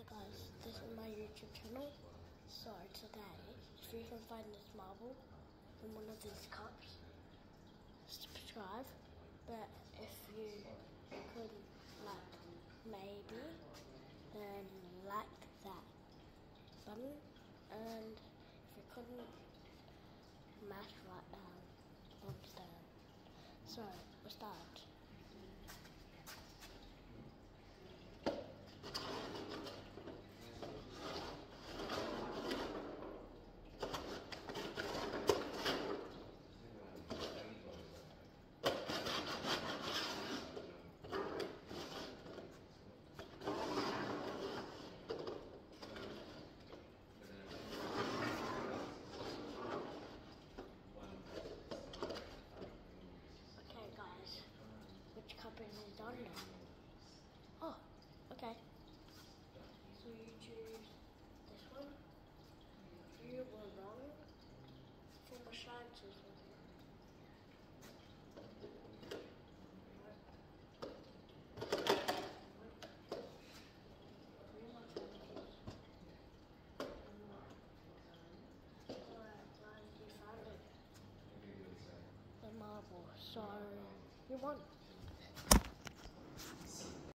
Hi guys, this is my YouTube channel. So today, if you can find this marble in one of these cups, subscribe. But if you could like maybe, then like that button. And if you couldn't, mash right down, thumbs down. So, we start. Oh, okay. So you choose this one. You were wrong. For my chances. The marble. So you won.